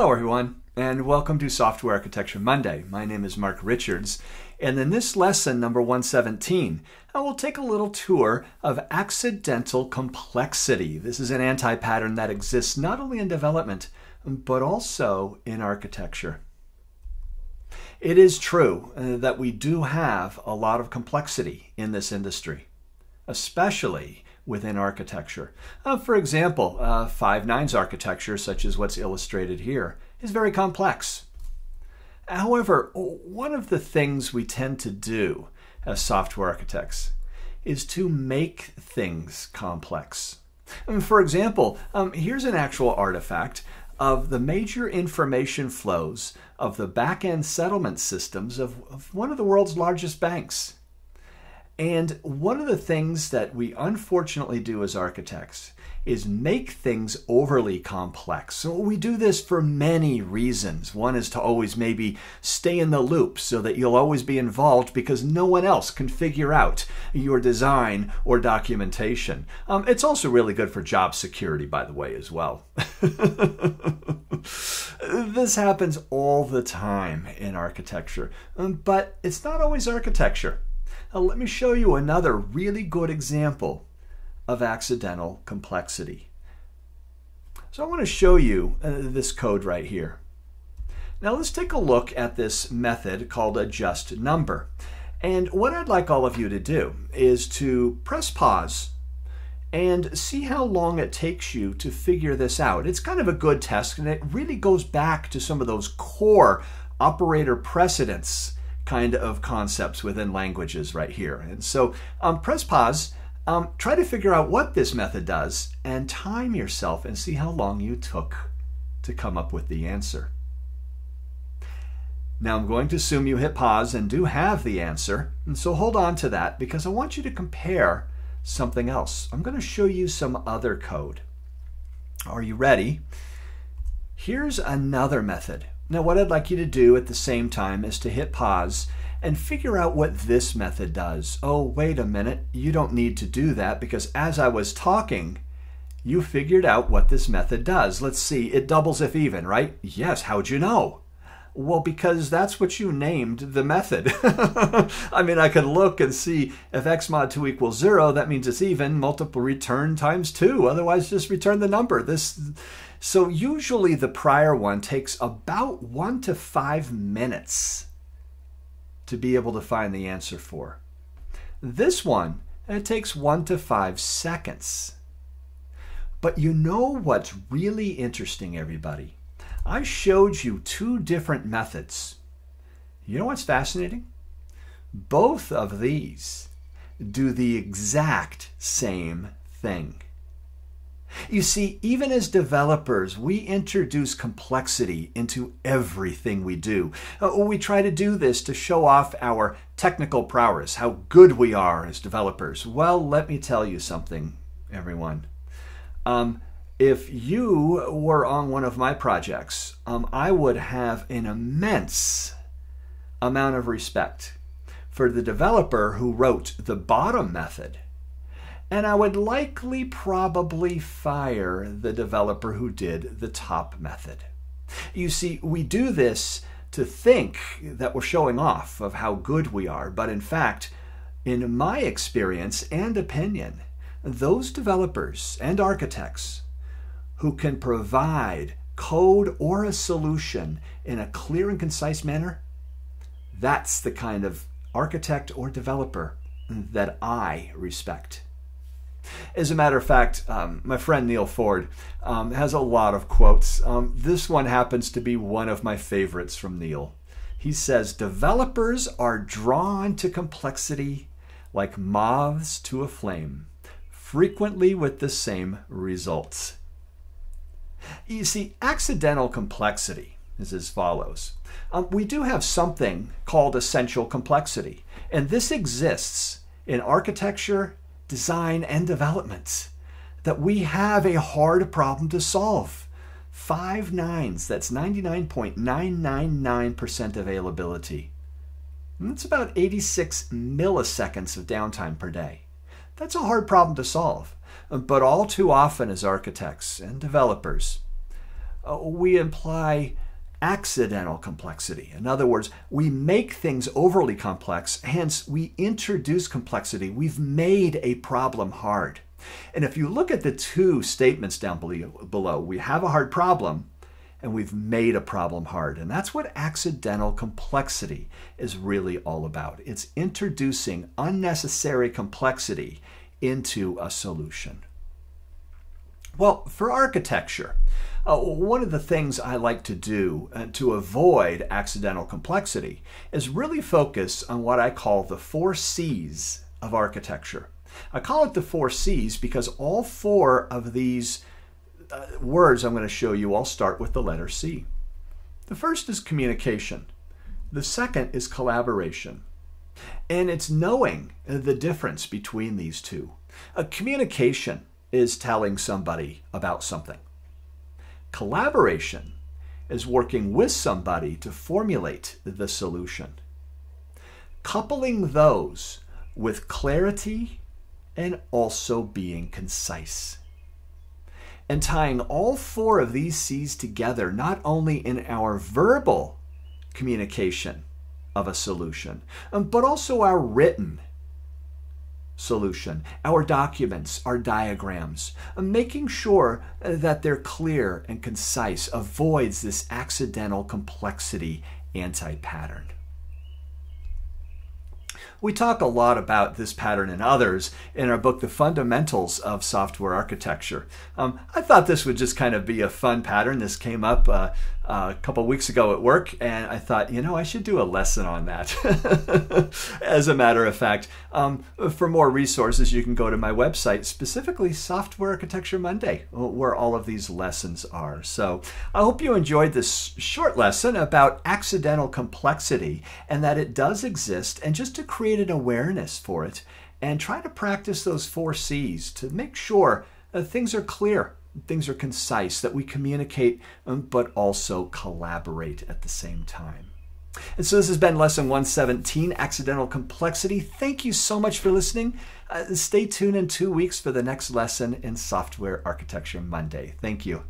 Hello, everyone, and welcome to Software Architecture Monday. My name is Mark Richards, and in this lesson, number 117, I will take a little tour of accidental complexity. This is an anti pattern that exists not only in development, but also in architecture. It is true uh, that we do have a lot of complexity in this industry, especially within architecture. Uh, for example, uh, five nines architecture, such as what's illustrated here, is very complex. However, one of the things we tend to do as software architects is to make things complex. For example, um, here's an actual artifact of the major information flows of the back end settlement systems of, of one of the world's largest banks. And one of the things that we unfortunately do as architects is make things overly complex. So we do this for many reasons. One is to always maybe stay in the loop so that you'll always be involved because no one else can figure out your design or documentation. Um, it's also really good for job security, by the way, as well. this happens all the time in architecture, um, but it's not always architecture. Now, let me show you another really good example of accidental complexity. So I want to show you uh, this code right here. Now let's take a look at this method called adjust number. And what I'd like all of you to do is to press pause and see how long it takes you to figure this out. It's kind of a good test and it really goes back to some of those core operator precedence kind of concepts within languages right here. And so um, press pause, um, try to figure out what this method does, and time yourself and see how long you took to come up with the answer. Now I'm going to assume you hit pause and do have the answer, and so hold on to that because I want you to compare something else. I'm going to show you some other code. Are you ready? Here's another method now what I'd like you to do at the same time is to hit pause and figure out what this method does. Oh, wait a minute, you don't need to do that because as I was talking, you figured out what this method does. Let's see, it doubles if even, right? Yes, how'd you know? Well, because that's what you named the method. I mean, I could look and see if x mod 2 equals 0, that means it's even, multiple return times 2. Otherwise, just return the number. This so usually the prior one takes about one to five minutes to be able to find the answer for. This one, it takes one to five seconds. But you know what's really interesting, everybody? I showed you two different methods. You know what's fascinating? Both of these do the exact same thing. You see, even as developers, we introduce complexity into everything we do. Uh, we try to do this to show off our technical prowess, how good we are as developers. Well, let me tell you something, everyone. Um, if you were on one of my projects, um, I would have an immense amount of respect for the developer who wrote the bottom method and I would likely probably fire the developer who did the top method. You see, we do this to think that we're showing off of how good we are, but in fact, in my experience and opinion, those developers and architects who can provide code or a solution in a clear and concise manner, that's the kind of architect or developer that I respect. As a matter of fact, um, my friend Neal Ford um, has a lot of quotes. Um, this one happens to be one of my favorites from Neal. He says, Developers are drawn to complexity like moths to a flame, frequently with the same results. You see, accidental complexity is as follows. Um, we do have something called essential complexity, and this exists in architecture design, and development. That we have a hard problem to solve. Five nines, that's 99.999% availability. That's about 86 milliseconds of downtime per day. That's a hard problem to solve. But all too often, as architects and developers, uh, we imply accidental complexity. In other words, we make things overly complex, hence, we introduce complexity. We've made a problem hard. And if you look at the two statements down below, we have a hard problem and we've made a problem hard. And that's what accidental complexity is really all about. It's introducing unnecessary complexity into a solution. Well, for architecture, uh, one of the things I like to do uh, to avoid accidental complexity is really focus on what I call the four C's of architecture. I call it the four C's because all four of these uh, words I'm going to show you all start with the letter C. The first is communication. The second is collaboration. And it's knowing the difference between these two. A communication is telling somebody about something. Collaboration is working with somebody to formulate the solution. Coupling those with clarity and also being concise. And tying all four of these C's together, not only in our verbal communication of a solution, um, but also our written solution, our documents, our diagrams, um, making sure that they're clear and concise avoids this accidental complexity anti pattern. We talk a lot about this pattern and others in our book, The Fundamentals of Software Architecture. Um, I thought this would just kind of be a fun pattern. This came up uh, a couple weeks ago at work, and I thought, you know, I should do a lesson on that. As a matter of fact, um, for more resources, you can go to my website, specifically Software Architecture Monday, where all of these lessons are. So I hope you enjoyed this short lesson about accidental complexity and that it does exist, and just to create create an awareness for it and try to practice those four C's to make sure that things are clear, things are concise, that we communicate, um, but also collaborate at the same time. And so this has been lesson 117, Accidental Complexity. Thank you so much for listening. Uh, stay tuned in two weeks for the next lesson in Software Architecture Monday. Thank you.